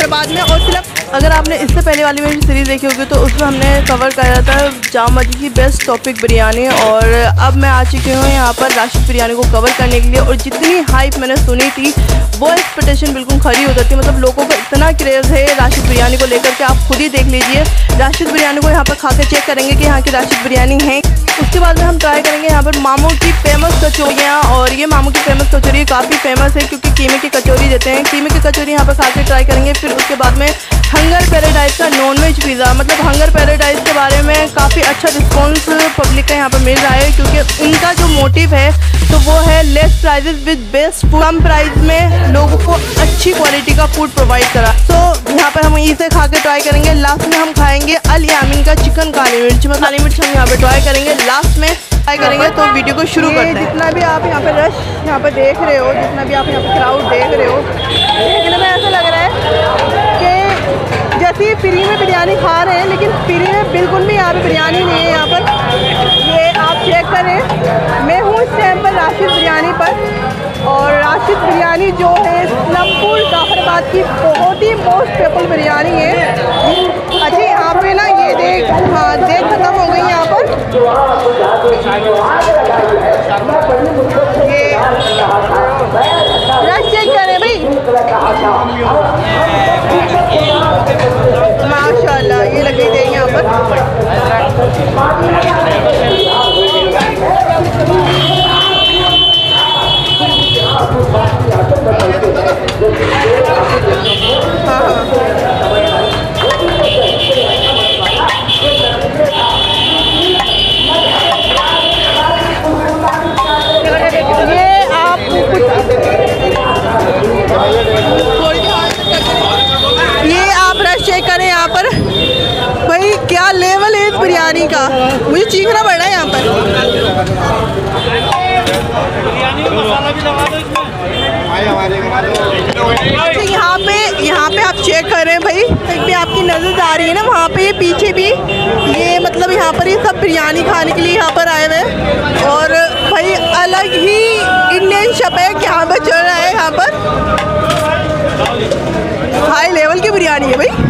जाफराबाद में और सिलम अगर आपने इससे पहले वाली मेरी सीरीज़ देखी होगी तो उसमें हमने कवर करा था जाम मस्जिद की बेस्ट टॉपिक बिरयानी। और अब मैं आ चुकी हूँ यहाँ पर राशिद बिरयानी को कवर करने के लिए। और जितनी हाइप मैंने सुनी थी, वो एक्सपेक्टेशन बिल्कुल खड़ी हो जाती मतलब लोगों को इतना क्रेज़ है राशिद बिरयानी को लेकर के, आप खुद ही देख लीजिए। राशिद बिरयानी को यहाँ पर खा चेक करेंगे कि यहाँ की राशिद बिरयानी है। उसके बाद में हम ट्राई करेंगे यहाँ पर मामू की फ़ेमस कचौरियाँ। और ये मामू की फ़ेमस कचौरी काफ़ी फ़ेमस है, क्योंकि कीमे की कचौरी देते हैं। कीमे की कचौरी यहाँ पर खा ट्राई करेंगे, फिर उसके बाद में हंगर पैराडाइज का नॉन वेज पिज़्ज़ा मतलब हंगर पैराडाइज के बारे में काफ़ी अच्छा रिस्पॉन्स पब्लिक का यहाँ पर मिल रहा है क्योंकि उनका जो मोटिव है तो वो है लेस प्राइजेस विद बेस्ट कम प्राइस में लोगों को अच्छी क्वालिटी का फ़ूड प्रोवाइड करा। तो यहाँ पर हम इसे खा के ट्राई करेंगे। लास्ट में हम खाएँगे अल यामिन का चिकन काली मिर्च। मतलब काली मिर्च हम यहाँ पर ट्राई करेंगे। लास्ट में ट्राई करेंगे तो वीडियो को शुरू करते हैं। जितना भी आप यहाँ पे रश यहाँ पे देख रहे हो जितना भी आप यहाँ पे क्राउड देख रहे हो देखने में ऐसा लग रहा है ही फ्री में बिरयानी खा रहे हैं, लेकिन फ्री में बिल्कुल भी यहाँ पे बिरयानी नहीं है यहाँ पर। ये आप चेक करें। मैं हूँ इस टाइम पर राशिद बिरयानी पर। और राशिद बिरयानी जो है, इस्लामपुर जाफराबाद की बहुत ही मोस्ट फ़ेमस बिरयानी है। अच्छा यहाँ पे ना ये देख हाँ देख खत्म हो गई यहाँ पर ये रश चेक करें भाई माशाल्लाह ये लगी थी यहाँ पर बिरयानी का। मुझे चीखना पड़ रहा है यहाँ पर। अच्छा यहाँ पे यहाँ पे आप चेक कर रहे हैं भाई, एक भी आपकी नज़र आ रही है ना, वहाँ पे ये पीछे भी, ये मतलब यहाँ पर ये सब बिरयानी खाने के लिए यहाँ पर आए हुए हैं। और भाई, अलग ही इंडियन शपेक यहाँ पर चल रहा है यहाँ पर। हाई लेवल की बिरयानी है भाई।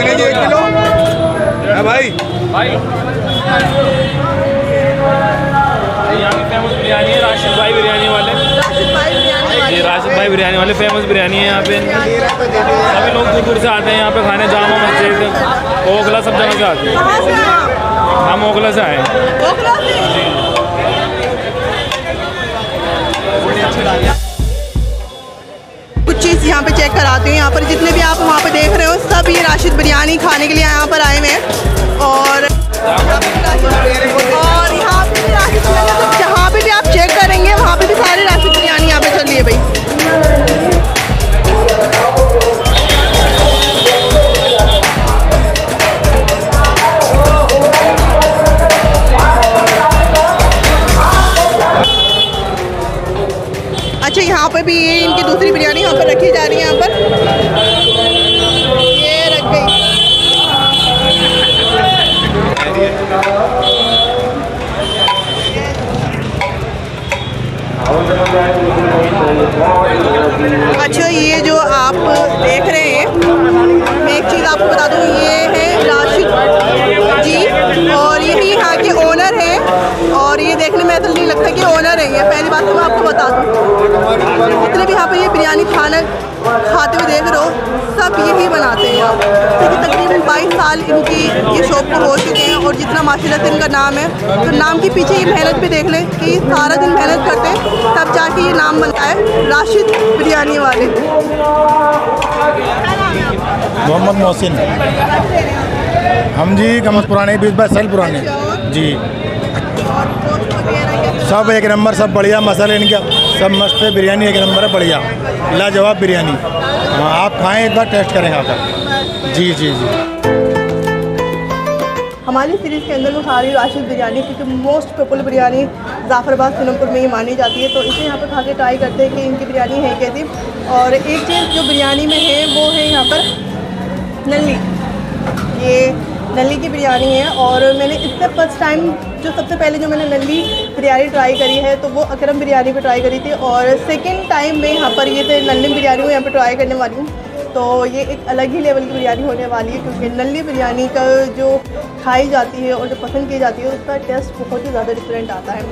भाई कितने की एक किलो? है भाई। भाई। यहाँ की फ़ेमस बिरयानी है राशिद भाई बिरयानी वाले। ये राशिद भाई बिरयानी वाले फ़ेमस बिरयानी है यहाँ पे। सभी लोग दूर दूर से आते हैं यहाँ पे खाने जामा मस्जिद ओखला सब जगह से आते हैं। कहाँ से हैं आप? हम ओखला से आए हैं। कुछ चीज़ यहाँ पे चेक कराती हूँ। यहाँ पर जितने भी आप वहाँ पे देख रहे हो ये राशिद बिरयानी खाने के लिए यहाँ पर आए हुए हैं। और और यहाँ पे मतलब जहाँ पे भी आप चेक करेंगे, वहाँ पे भी सारी राशिद बिरयानी यहाँ पे चल रही है भाई। अच्छा यहाँ पे भी ये इनकी दूसरी बिरयानी यहाँ पर रखी जा रही है यहाँ पर। साल इनकी ये शॉप को हो चुके हैं और जितना से इनका नाम है तो नाम के पीछे ये मेहनत भी देख लें कि सारा दिन मेहनत करते हैं, तब जाके ये नाम बनता है राशिद बिरयानी वाले। मोहम्मद मोहसिन। हम जी कम पुराने, बीस बाईस साल पुराने। जी। सब एक नंबर, सब बढ़िया मसाले इनके। सब मस्त है, बिरयानी एक नंबर है, बढ़िया। लाजवाब बिरयानी। हाँ आप खाएँ, एक बार टेस्ट करें आकर जी जी जी। हमारी सीरीज़ के अंदर खा रही हूँ राशिद बिरयानी, क्योंकि मोस्ट पॉपुलर बिरयानी जाफराबाद सिलमपुर में ही मानी जाती है तो इसे यहाँ पर खा के ट्राई करते हैं कि इनकी बिरयानी है कैसी और एक चीज़ जो बिरयानी में है, वो है यहाँ पर नली ये नली की बिरयानी है, और मैंने इससे फ़र्स्ट टाइम जो सबसे पहले जो मैंने नली बिरयानी ट्राई करी है तो वो अकरम बिरयानी पे ट्राई करी थी, और सेकंड टाइम मैं यहाँ पर ये थे नली बिरयानी को यहाँ पर ट्राई करने वाली हूँ। तो ये एक अलग ही लेवल की बिरयानी होने वाली है, क्योंकि नली बिरयानी का जो खाई जाती है और जो पसंद की जाती है, उसका टेस्ट बहुत ही ज़्यादा डिफरेंट आता है।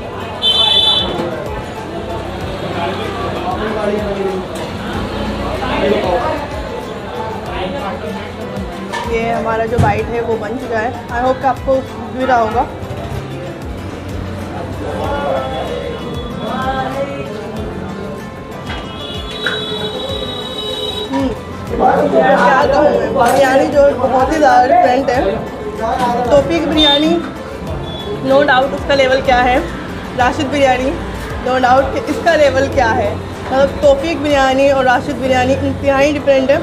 ये हमारा जो बाइट है, वो बन चुका है। आई होप कि आपको भी रहा होगा बिरयानी जो बहुत ही ज़्यादा डिफरेंट है। टोपी की बिरयानी नो डाउट उसका लेवल क्या है। राशिद बिरयानी नो डाउट इसका लेवल क्या है। मतलब तोफ़ीक बिरयानी और राशिद बिरयानी इंतहाई डिफरेंट है।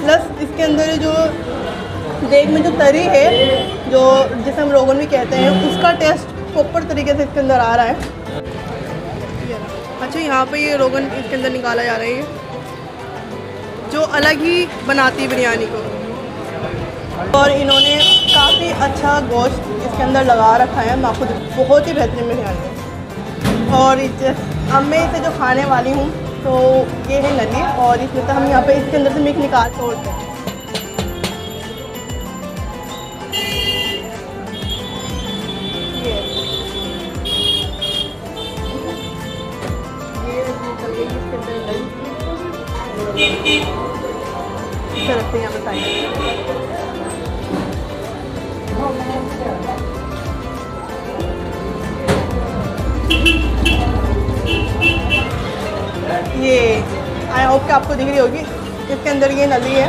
प्लस इसके अंदर जो देग में जो तरी है, जो जिसे हम रोगन भी कहते हैं, उसका टेस्ट प्रॉपर तरीके से इसके अंदर आ रहा है। अच्छा यहाँ पे ये रोगन इसके अंदर निकाला जा रहा है। जो अलग ही बनाती है बिरयानी को। और इन्होंने काफ़ी अच्छा गोश्त इसके अंदर लगा रखा है। मैं खुद बहुत ही बेहतरीन बिरयानी और अब मैं इसे जो खाने वाली हूँ तो ये है नदी और इसमें तो हम यहाँ पे, इसके अंदर से मिक निकाल छोड़ते हैं। ये आई होप कि आपको दिख रही होगी, इसके अंदर ये नली है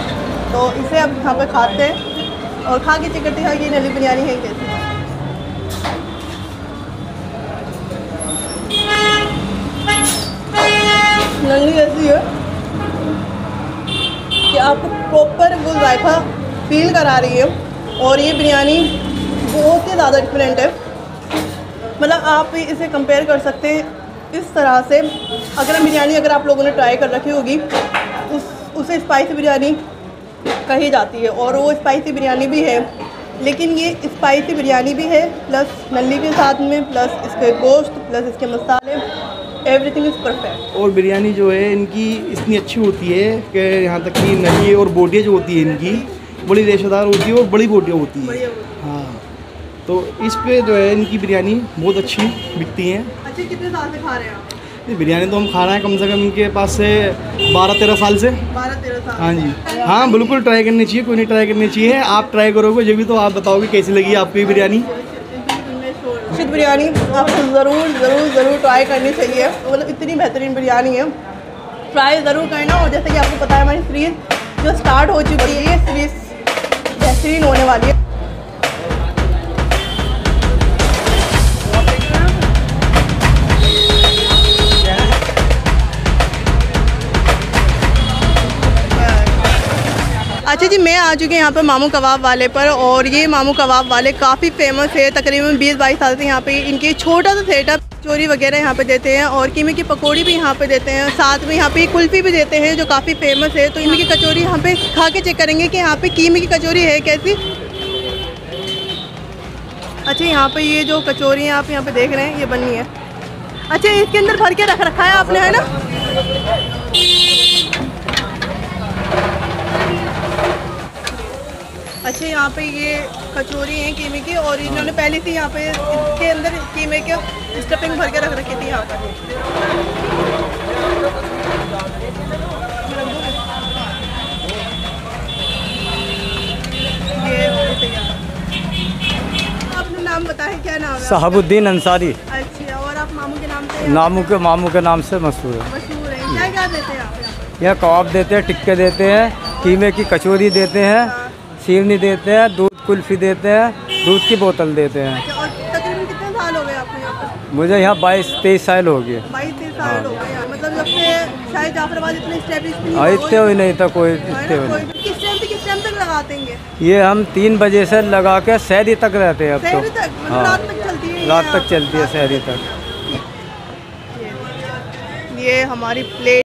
तो इसे अब यहाँ पे खाते हैं। और खा के चेक करते ये नली बिरयानी है कैसी। नली ऐसी है। कि आपको प्रॉपर वो जायका फील करा रही है और ये बिरयानी बहुत ही ज़्यादा डिफरेंट है। मतलब आप इसे कंपेयर कर सकते हैं इस तरह से। अगर बिरयानी अगर आप लोगों ने ट्राई कर रखी होगी, उस, उसे स्पाइसी बिरयानी कही जाती है और वो स्पाइसी बिरयानी भी है। लेकिन ये स्पाइसी बिरयानी भी है प्लस नली के साथ में प्लस इसके गोश्त प्लस इसके मसाले। एवरीथिंग इज़ परफेक्ट और बिरयानी जो है इनकी इतनी अच्छी होती है कि यहाँ तक कि नली और बोटियाँ जो होती है इनकी बड़ी रेशेदार होती है और बड़ी बोटियाँ होती है। हाँ। तो इस पे जो है इनकी बिरयानी बहुत अच्छी बिकती हैं। अच्छा कितने साल से खा रहे हैं आप? बिरयानी तो हम खा रहे हैं कम से कम इनके पास से बारह तेरह साल से। बारह तेरह साल हाँ जी। हाँ बिल्कुल ट्राई करनी चाहिए कोई नहीं ट्राई करनी चाहिए। आप ट्राई करोगे जब भी तो आप बताओगे कैसी लगी आपकी बिरयानी। राशिद बिरयानी आपको ज़रूर ज़रूर ज़रूर ट्राई करनी चाहिए। मतलब इतनी बेहतरीन बिरयानी है। ट्राई ज़रूर करना और जैसे कि आपको पता है हमारी सीरीज़ जो स्टार्ट हो चुकी है, ये सीरीज़ बेहतरीन होने वाली है। अच्छा जी, मैं आ चुकी हूँ यहाँ पर मामू कबाब वाले पर और ये मामू कबाब वाले काफ़ी फ़ेमस है। तकरीबन बीस बाईस साल से यहाँ पे इनके छोटा सा सेटअप चोरी वगैरह यहाँ पे देते हैं और कीमे की पकौड़ी भी यहाँ पे देते हैं। साथ में यहाँ पे कुल्फ़ी भी देते हैं जो काफ़ी फ़ेमस है। तो इनकी कचौरी यहाँ पे खा के चेक करेंगे कि यहाँ पे कीमे की कचौरी है कैसी। अच्छा यहाँ पे ये जो कचौरी है, आप यहाँ पे देख रहे हैं, ये बनी है। अच्छा इसके अंदर भर के रख रखा है आपने, है ना? अच्छा यहाँ पे ये कचौरी है कीमे की और इन्होंने पहले से यहाँ पे इसके अंदर कीमे के स्टफिंग भर के रख रखी थी यहाँ पर। ये आपने नाम बताया क्या नाम है साहबुद्दीन अंसारी। अच्छा और आप मामू के नाम से? नामू के मामू के नाम से मशहूर है। मशहूर है। क्या क्या देते हैं आप यहाँ? कबाब देते हैं टिक्के देते हैं कीमे की कचौरी देते हैं। हाँ। सीवनी देते हैं दूध कुल्फ़ी देते हैं दूध की बोतल देते हैं। अच्छा, तकरीबन कितने साल हो गए आपको यहाँ पर? मुझे यहाँ बाईस तेईस साल हो गए। बाईस तेईस साल हो गए। मतलब जब से शायद जाफराबाद इतने हुई नहीं था कोई इतने हुई किस टाइम से किस टाइम तक ये? हम तीन बजे से लगा के शहरी तक रहते हैं अब तो। मतलब हाँ रात? तक चलती है शहरी तक। ये हमारी प्लेट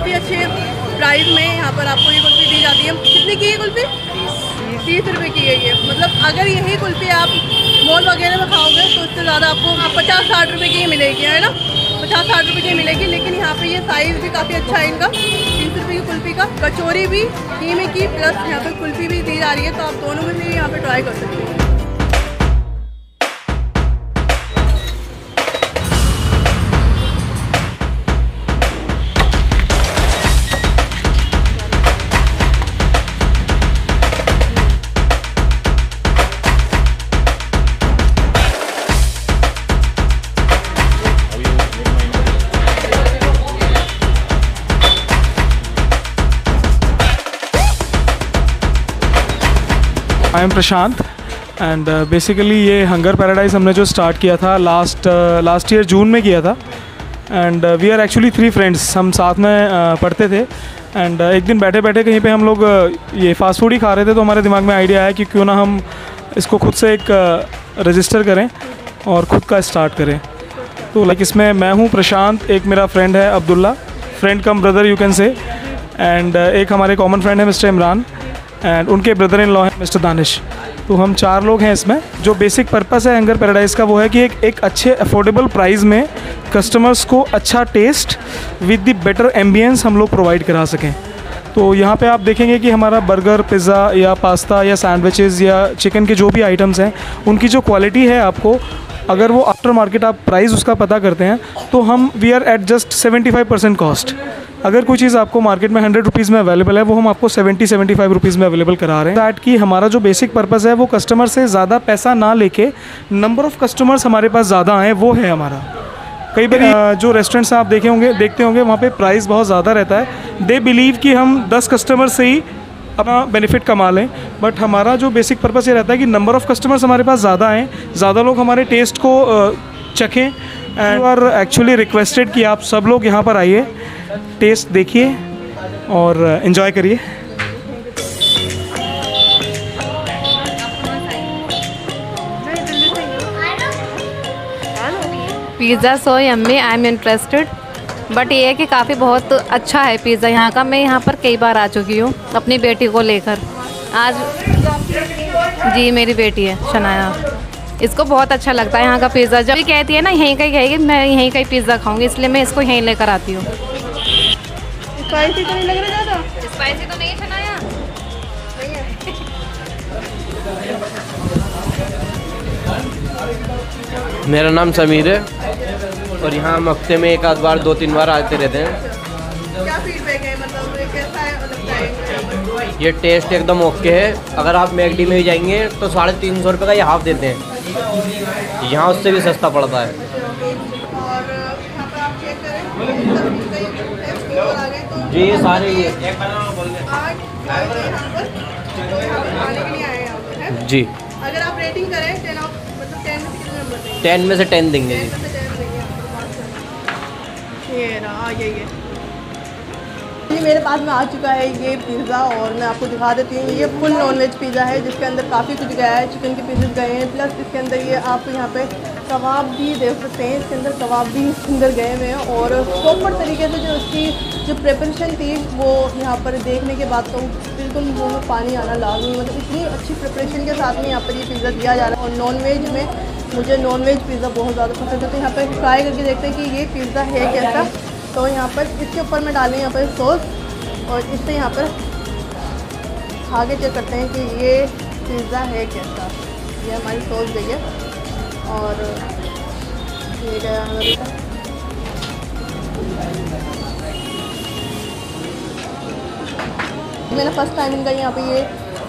काफ़ी अच्छे प्राइस में यहाँ पर आपको ये कुल्फ़ी दी जाती है। कितने की है कुल्फ़ी? तीस। रुपये की है ये। मतलब अगर यही कुल्फ़ी आप मॉल वगैरह में खाओगे तो उससे ज़्यादा आपको पचास साठ रुपये की ही मिलेगी, है ना? पचास साठ रुपये की मिलेगी, लेकिन यहाँ पे ये साइज़ भी काफ़ी अच्छा है इनका। तीस रुपये की कुल्फ़ी का। कचौरी भी, कीमे की प्लस यहाँ पे कुल्फ़ी भी दी जा रही है तो आप दोनों में से यहाँ पे ट्राई कर सकते हैं। I am Prashant and basically ये हंगर पैराडाइज हमने जो स्टार्ट किया था लास्ट लास्ट ईयर जून में किया था। And we are actually three friends हम साथ में uh, पढ़ते थे। एंड uh, एक दिन बैठे बैठे कहीं पे हम लोग uh, ये फास्ट फ़ूड ही खा रहे थे तो हमारे दिमाग में आइडिया आया कि क्यों ना हम इसको खुद से एक रजिस्टर करें और ख़ुद का स्टार्ट करें। तो लाइक इसमें मैं हूँ प्रशांत एक मेरा फ्रेंड है Abdullah friend cum brother you can say and एक हमारे कॉमन फ्रेंड है मिस्टर इमरान एंड उनके ब्रदर इन लॉ हैं मिस्टर दानिश तो हम चार लोग हैं इसमें, जो बेसिक पर्पस है एंगर पैराडाइज का वो है कि एक एक अच्छे अफोर्डेबल प्राइस में कस्टमर्स को अच्छा taste with the better ambience हम लोग प्रोवाइड करा सकें। तो यहाँ पे आप देखेंगे कि हमारा बर्गर पिज़्ज़ा या पास्ता या सैंडविचेज़ या चिकन के जो भी आइटम्स हैं, उनकी जो क्वालिटी है आपको, अगर वो आफ्टर मार्केट आप प्राइस उसका पता करते हैं तो हम we are at just 75 percent cost अगर कोई चीज़ आपको मार्केट में हंड्रेड रुपीज़ में अवेलेबल है, वो हम आपको सेवेंटी सेवेंटी फाइव रुपीज़ में अवेलेबल करा रहे हैं। दैट कि हमारा जो बेसिक पर्पज़ है, वो कस्टमर से ज़्यादा पैसा ना लेके नंबर ऑफ़ कस्टमर्स हमारे पास ज़्यादा आए, वो है हमारा। कई बार जो रेस्टोरेंट्स आप देखे होंगे, देखते होंगे, वहाँ पे प्राइस बहुत ज़्यादा रहता है। दे बिलीव कि हम 10 कस्टमर से ही अपना बेनिफिट कमा लें बट हमारा जो बेसिक पर्पस ये रहता है कि नंबर ऑफ़ कस्टमर्स हमारे पास ज़्यादा आएँ, ज़्यादा लोग हमारे टेस्ट को चखें। एंड आर एक्चुअली रिक्वेस्टेड कि आप सब लोग यहाँ पर आइए। टेस्ट देखिए और इन्जॉय करिए। Pizza so yummy I am interested but ये है कि काफ़ी बहुत अच्छा है पिज़्ज़ा यहाँ का। मैं यहाँ पर कई बार आ चुकी हूँ अपनी बेटी को लेकर। आज जी, मेरी बेटी है, शनाया। इसको बहुत अच्छा लगता है यहाँ का पिज़्ज़ा जब भी कहती है ना, यहीं का ही कहेगी, मैं यहीं का ही पिज़्ज़ा खाऊँगी, इसलिए मैं इसको यहीं लेकर आती हूँ। स्पाइसी तो नहीं लग रहा ज़्यादा? स्पाइसी तो नहीं शनाया मेरा नाम समीर है और यहाँ हम हफ़्ते में एक आध बार दो तीन बार आते रहते हैं। क्या फीडबैक है? मतलब कैसा है? है? ये टेस्ट एकदम ओके है। अगर आप मैगडी में भी जाएँगे तो साढ़े तीन सौ रुपये का ये हाफ़ देते हैं। यहाँ उससे भी सस्ता पड़ता है और यहाँ पर आप चेक करें सब्ज़ी का ये टेस्ट और आ गए तो जी ये सारे ये आठ आए थे यहाँ पर तो यहाँ पर खाने के लिए आए हैं यहाँ पर? है? जी। अगर आप रेटिंग करें टेन ऑफ़ मतलब टेन में से कितने नंबर देंगे? टेन में से टेन देंगे जी। टेन में से टेन देंगे आपको पाँच ये रहा ये ये। ये मेरे पास में आ चुका है ये पिज़्ज़ा और मैं आपको दिखा देती हूँ। ये फुल नॉनवेज पिज़्ज़ा है जिसके अंदर काफ़ी कुछ गया है। चिकन के पीसेस गए हैं प्लस इसके अंदर ये आप यहाँ पे कबाब भी देख सकते हैं, इसके अंदर कबाब भी इसके अंदर गए हुए हैं और प्रॉपर तरीके से जो इसकी जो प्रिपरेशन थी, वो यहाँ पर देखने के बाद तो बिल्कुल मुँह में पानी आना लाजमी मतलब इतनी अच्छी प्रिपरेशन के साथ में यहाँ पर ये पिज़्ज़ा दिया जा रहा है। और नॉन वेज में मुझे नॉन वेज पिज़्ज़ा बहुत ज़्यादा पसंद है तो यहाँ पर ट्राई करके देखते हैं कि ये पिज़्ज़ा है कैसा। तो यहाँ पर इसके ऊपर मैं डाली यहाँ पर सॉस और इससे यहाँ पर खा के चेक करते हैं कि ये पिज़्ज़ा है कैसा। ये हमारी सॉस है। और ये मैंने फ़र्स्ट टाइम इनका यहाँ पे ये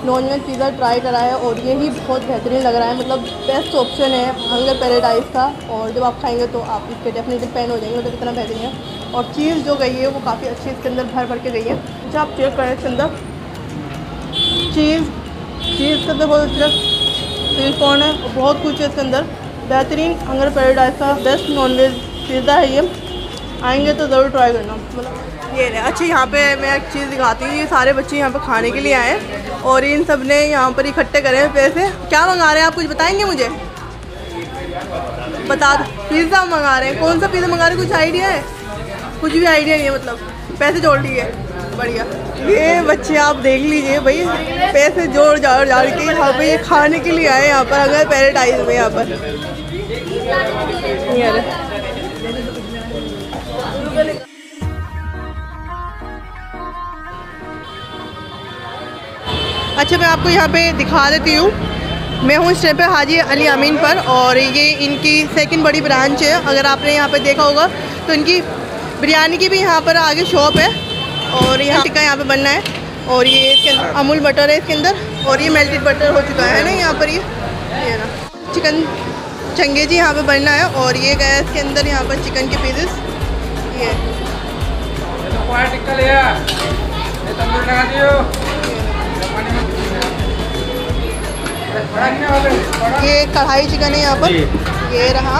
नॉन वेज पिज़्ज़ा ट्राई करा है और ये ही बहुत बेहतरीन लग रहा है मतलब बेस्ट ऑप्शन है हंगर पैराडाइज का। और जब आप खाएँगे तो आप इसके डेफिनेटली फ़ैन हो जाएँगे मतलब इतना बेहतरीन है। और चीज़ जो गई है वो काफ़ी अच्छी इसके अंदर भर भर के गई है। अच्छा आप चेक करें इसके अंदर। चीज़ चीज़ के अंदर बहुत अच्छा चीज़ कॉर्न है बहुत कुछ है इसके अंदर। बेहतरीन अंगर पैराडाइज का बेस्ट नॉन वेज पिज़्ज़ा है ये। आएँगे तो ज़रूर ट्राई करना। मतलब ये रहे। अच्छा यहाँ पे मैं एक चीज़ दिखाती हूँ, ये सारे बच्चे यहाँ पे खाने के लिए आए और इन सबने यहाँ पर इकट्ठे करे हैं पैसे। क्या मंगा रहे हैं आप? कुछ बताएँगे मुझे? बता दो। पिज़्ज़ा मंगा रहे हैं। कौन सा पिज़्ज़ा मंगा रहे हैं? कुछ आइडिया है? कुछ भी आइडिया नहीं है मतलब। पैसे जोड़ लिए। बढ़िया। ये बच्चे आप देख लीजिए भाई। पैसे जोड़ जाड़ जाड़ के यहाँ पे ये खाने के लिए आए यहाँ पर अगर पैराडाइज में यहाँ पर। अच्छा मैं आपको यहाँ पे दिखा देती हूँ। मैं हूँ इस टाइम पे हाजी अली अमीन पर और ये इनकी सेकंड बड़ी ब्रांच है। अगर आपने यहाँ पे देखा होगा तो इनकी बिरयानी की भी यहाँ पर आगे शॉप है और यहाँ टिक्का यहाँ पे बनना है। और ये इसके अंदर अमूल बटर है इसके अंदर और ये मेल्टेड बटर हो चुका है ना? यहाँ पर ये ये ना। चिकन चंगेजी यहाँ पे बनना है और ये गया इसके अंदर यहाँ पर चिकन के पीसेस ये। ये कढ़ाई चिकन है यहाँ पर। ये रहा।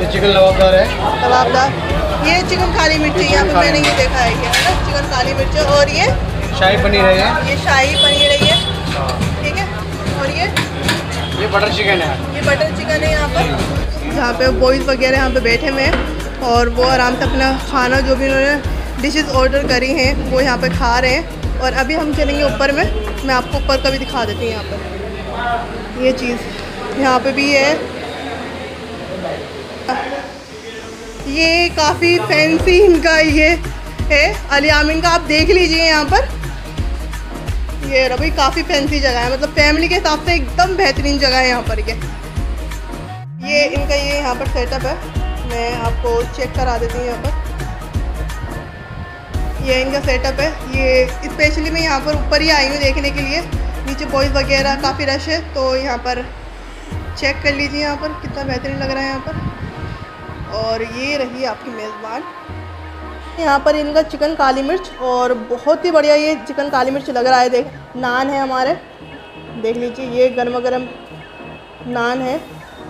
ये चिकन लवाबदार है। कबाबदार ये चिकन काली मिर्ची यहाँ पे मैंने ये देखा है ये है ना चिकन काली मिर्ची और ये शाही पनीर है ये ये शाही पनीर ये बटर चिकन है। ये बटर चिकन है यहाँ पर। जहाँ पे बॉयज़ वगैरह यहाँ पे बैठे हुए हैं और वो आराम से अपना खाना जो भी उन्होंने डिशेस ऑर्डर करी हैं, वो यहाँ पे खा रहे हैं। और अभी हम चलेंगे ऊपर में। मैं आपको ऊपर का भी दिखा देती हूँ यहाँ पर ये चीज़ यहाँ पे भी है। ये काफ़ी फैंसी इनका ये है, अली आमिन का। आप देख लीजिए यहाँ पर। ये रहा काफ़ी फैंसी जगह है। मतलब फैमिली के हिसाब से एकदम बेहतरीन जगह है यहाँ पर ये। ये इनका ये यहाँ पर सेटअप है। मैं आपको चेक करा देती हूँ यहाँ पर। ये इनका सेटअप है। ये स्पेशली मैं यहाँ पर ऊपर ही आई हूँ देखने के लिए। नीचे बॉयज़ वगैरह काफ़ी रश है तो यहाँ पर चेक कर लीजिए यहाँ पर, कितना बेहतरीन लग रहा है यहाँ पर। और ये रही आपकी मेज़बान। यहाँ पर इनका चिकन काली मिर्च और बहुत ही बढ़िया ये चिकन काली मिर्च लग रहा है, देख, नान है हमारे। देख लीजिए, ये गर्मा गर्म नान है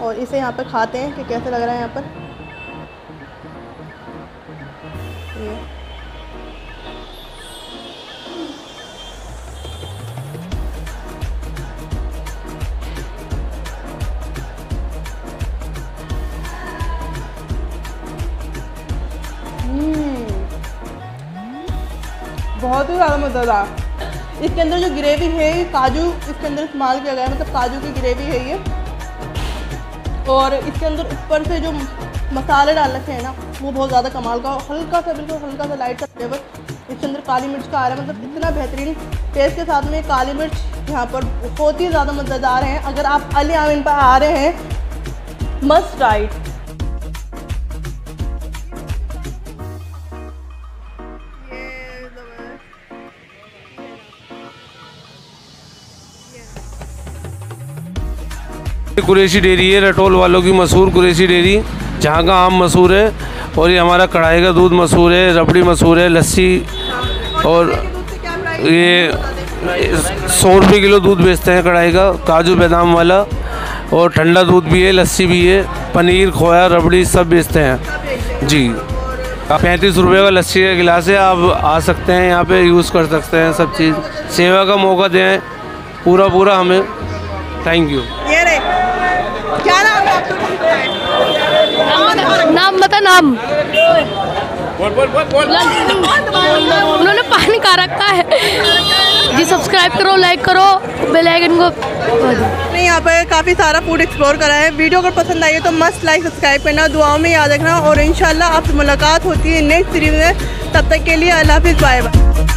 और इसे यहाँ पर खाते हैं कि कैसे लग रहा है यहाँ पर। मज़ेदार इसके अंदर जो ग्रेवी है, ये काजू, इसके अंदर इस्तेमाल किया गया है मतलब काजू की ग्रेवी है ये। और इसके अंदर ऊपर से जो मसाले डाल रखे हैं ना, वो बहुत ज़्यादा कमाल का हल्का सा, बिल्कुल हल्का सा लाइट सा फ्लेवर इसके अंदर काली मिर्च का आ रहा है मतलब इतना बेहतरीन टेस्ट के साथ में काली मिर्च यहाँ पर बहुत ही ज़्यादा मज़ेदार हैं। अगर आप अली आमिन पर आ रहे हैं मस्ट राइट कुरेशी डेयरी है, रटोल वालों की मशहूर कुरेशी डेयरी जहाँ का आम मशहूर है, और ये हमारा कढ़ाई का दूध मशहूर है, रबड़ी मशहूर है, लस्सी, और ये सौ रुपये किलो दूध बेचते हैं कढ़ाई का, काजू बादाम वाला, और ठंडा दूध भी है, लस्सी भी है, पनीर, खोया, रबड़ी सब बेचते हैं। जी। पैंतीस रुपये का लस्सी का गिलास है, आप आ सकते हैं, यहाँ पे यूज़ कर सकते हैं सब चीज़। सेवा का मौका दें पूरा पूरा हमें थैंक यू ये रहे क्या नाम है नाम बता नाम। उन्होंने पानी का रखा है। जी सब्सक्राइब करो लाइक करो बेल आइकन को ने यहाँ पर काफ़ी सारा फ़ूड एक्सप्लोर करा है। वीडियो अगर पसंद आई है तो मस्त लाइक सब्सक्राइब करना। दुआओं में याद रखना। और इंशाल्लाह आपसे मुलाकात होती है नेक्स्ट सीरीज़ में। तब तक के लिए अल्लाह हाफिज़ बाय बाय